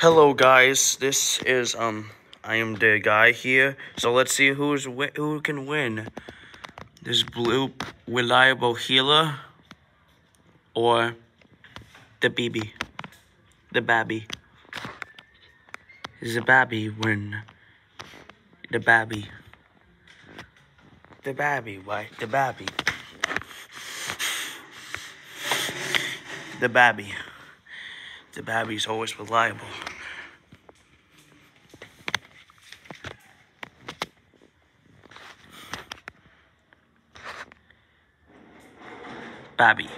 Hello guys, this is um I am the guy here. So let's see who's who can win. This blue reliable healer or the BB. The Babby. Is the Babby win. The Babby. The Babby, why? The Babby. The Babby. The Babby's always reliable. Babby.